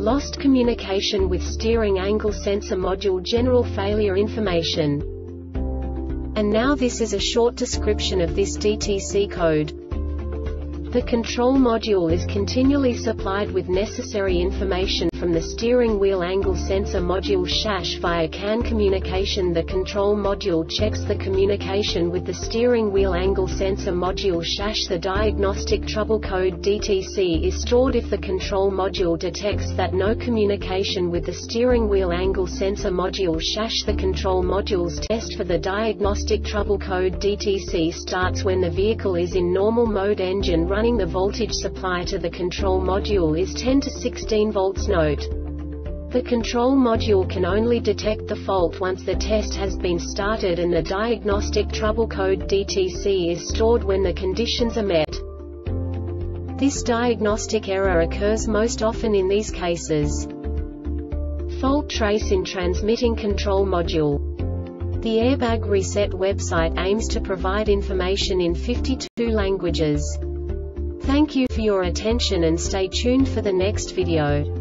Lost communication with steering angle sensor module general failure information. And now this is a short description of this DTC code. The control module is continually supplied with necessary information from the steering wheel angle sensor module SAS via CAN communication. The control module checks the communication with the steering wheel angle sensor module SAS. The diagnostic trouble code DTC is stored if the control module detects that no communication with the steering wheel angle sensor module SAS. The control module's test for the diagnostic trouble code DTC starts when the vehicle is in normal mode engine running the voltage supply to the control module is 10 to 16 volts note. The control module can only detect the fault once the test has been started and the diagnostic trouble code DTC is stored when the conditions are met. This diagnostic error occurs most often in these cases. Fault trace in transmitting control module. The Airbag Reset website aims to provide information in 52 languages. Thank you for your attention and stay tuned for the next video.